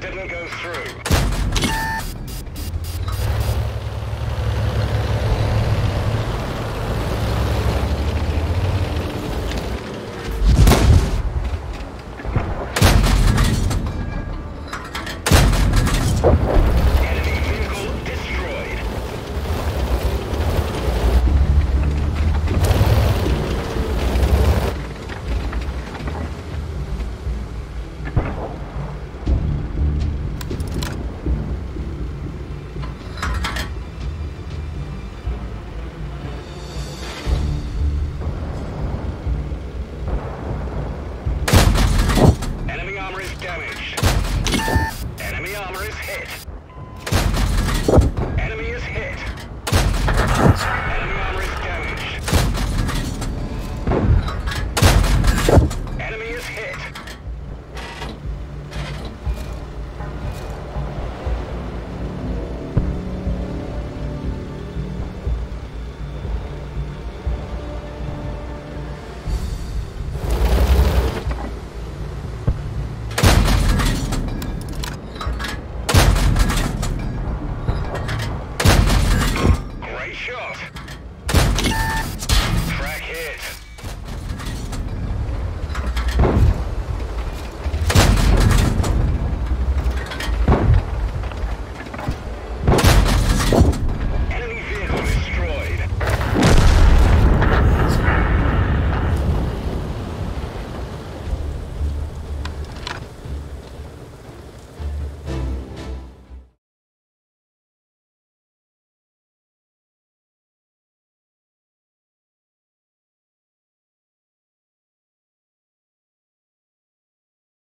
didn't go through. Armor is hit.